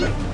Yeah.